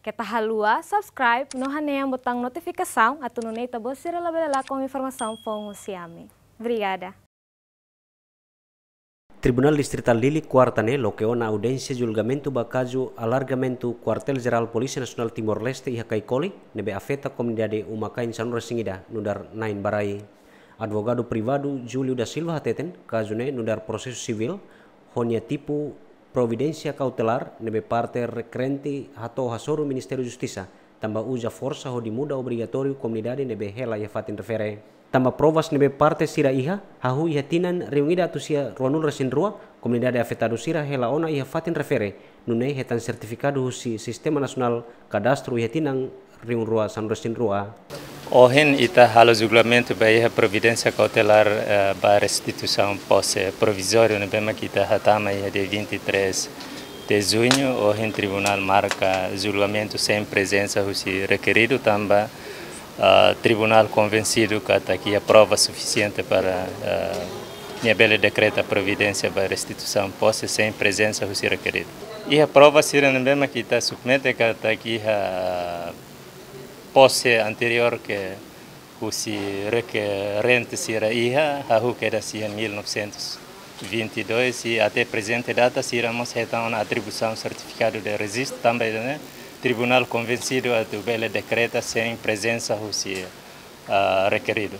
Kita halua, subscribe, no yang botão notificação, atau no neita você lá com informação com o Obrigada. Tribunal Distrital Lili Quartane loqueou na audiência julgamento bacaju alargamento Quartel-Geral Polícia Nacional Timor-Leste e Hakaikoli nebe afeta comunidade Umakain Sanura Singida nudar nain barai. Advogado privado Julio da Silva hateten kazune nudar prosesso civil honia tipu providência cautelar nebe parte rekrenti hato hasoru Ministério Justiça tamba uja força ho di muda obrigatório comunidade nebe hela ya fatin refere tamba provas nebe parte sira iha hahu iha tinan reunida tu sia ruanul resin rua comunidade afetado sira hela ona iha fatin refere nune hetan sertificado husi sistema nasional cadastro iha tinan reun rua san resin rua Ohen ita halo regulamento ba iha providência cautelar uh, ba restituição posse provisório nebe makita hatama iha de 23 de junho ohen tribunal marca julgamento sem presença husi requerido tamba uh, tribunal convencido que está aqui a prova suficiente para uh, minha bela decreta a providência para restituição posse sem presença do requerido. E a prova será mesma que está submete que aqui a posse anterior que se requerente será iha a que era em 1922 e até presente data seramos então a atribuição certificado de registro também, né? tribunal convencido a bela decreta sem presença russia uh, requerido.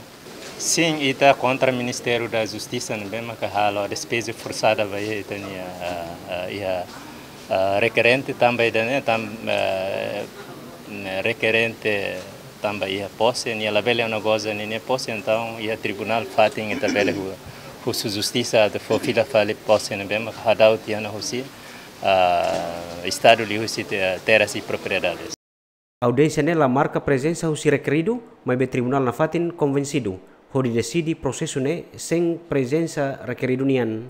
Sim, está contra o Ministério da Justiça, mesmo que a despesa forçada vai ter a requerente também, tam, requerente também a posse, e ela velha uma coisa, nem posse, então, e a tribunal fatin e também a justiça, de fofila fale posse, mesmo que a dau tiana uh, Estado de terras e propriedades. Audiência nela marca presença do requerido, mas o tribunal na fatin convencido, onde decide processo ne sem presença requerido nian.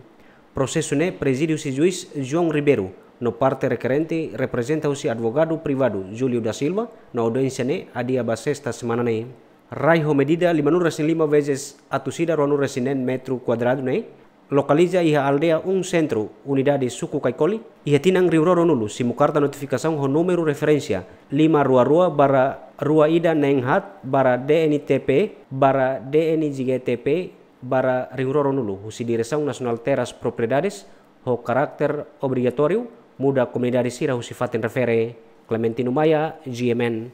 Processo ne preside o juiz João Ribeiro, no parte requerente representa o advogado privado Júlio da Silva, na audiência ne a dia basesta semana ne. Raiho medida 505 vezes a tusida ronu resinen metro quadrado ne, localiza iha aldea un centro unidade suku kaikoli iha tinang riuroro nulu simukarta notificação ho número referência lima rua rua bara rua ida nenghat bara DNTP bara DNJGTP bara riuroro nulu husi direção nacional teras propriedades ho karakter obrigatório muda comunidade sira husi fatin refere Clementino Maya GMN